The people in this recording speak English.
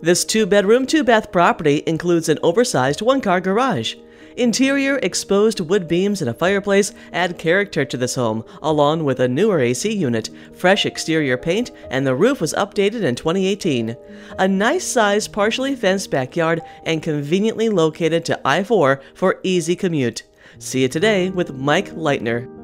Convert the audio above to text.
This two bedroom, two bath property includes an oversized one car garage. Interior exposed wood beams and a fireplace add character to this home, along with a newer AC unit, fresh exterior paint, and the roof was updated in 2018. A nice sized, partially fenced backyard and conveniently located to I 4 for easy commute. See you today with Mike Lightner.